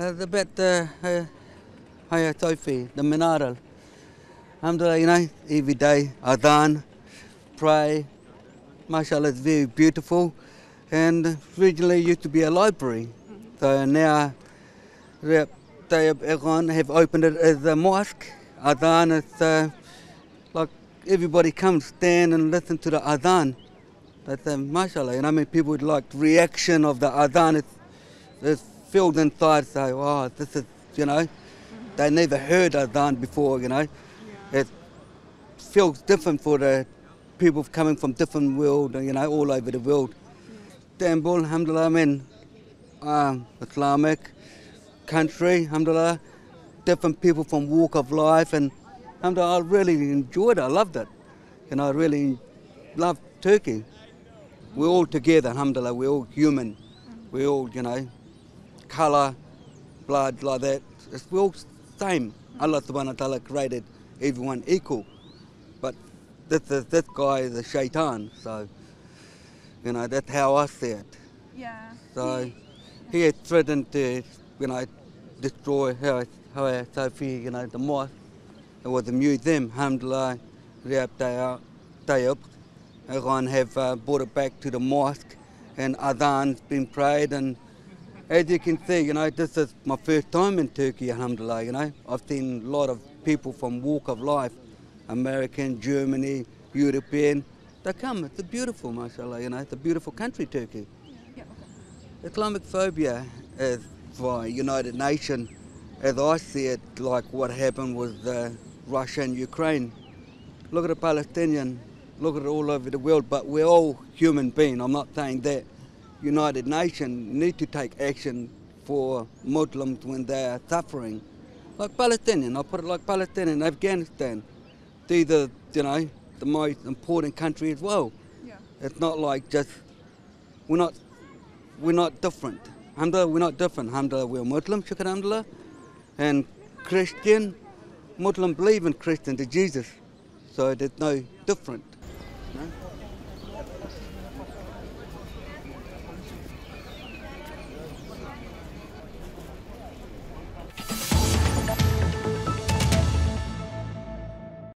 Uh, about the uh, Hagia the minaral Alhamdulillah, you know, every day, Adhan, pray. mashallah it's very beautiful. And originally used to be a library. So now they have, everyone have opened it as a mosque. Adhan is uh, like everybody comes, stand and listen to the Adhan. That's uh, mashallah, you know, I mean, people would like reaction of the Adhan. It's, filled inside, say, oh, this is, you know, they never heard Adhan before, you know. It feels different for the people coming from different world, you know, all over the world. Istanbul, alhamdulillah, I mean, um, Islamic country, alhamdulillah, different people from walk of life, and alhamdulillah, I really enjoyed it, I loved it. And I really loved Turkey. We're all together, alhamdulillah, we're all human. We're all, you know, colour, blood, like that. It's, we're all same. Allah subhanahu wa ta'ala created everyone equal. But this, this, this guy is a shaitan, so, you know, that's how I see it. Yeah. So he had threatened to, you know, destroy Hagia Hagia Sophia, you know, the mosque. It was a museum, alhamdulillah, Recep Tayyip. Everyone have uh, brought it back to the mosque and Adhan's been prayed and as you can see, you know, this is my first time in Turkey, alhamdulillah, you know. I've seen a lot of people from walk of life, American, Germany, European. They come, it's a beautiful, mashallah, you know, it's a beautiful country, Turkey. Islamic phobia is by United Nations, as I see it, like what happened with uh, Russia and Ukraine. Look at the Palestinian, look at it all over the world, but we're all human beings. I'm not saying that. United Nations need to take action for Muslims when they are suffering. Like Palestinian, I'll put it like Palestinian, Afghanistan. These are, you know, the most important country as well. Yeah. It's not like just we're not we're not different. Alhamdulillah, we're not different. Alhamdulillah, we're Muslim, shukr alhamdulillah. And Christian, Muslim believe in Christian to Jesus. So there's no different. know.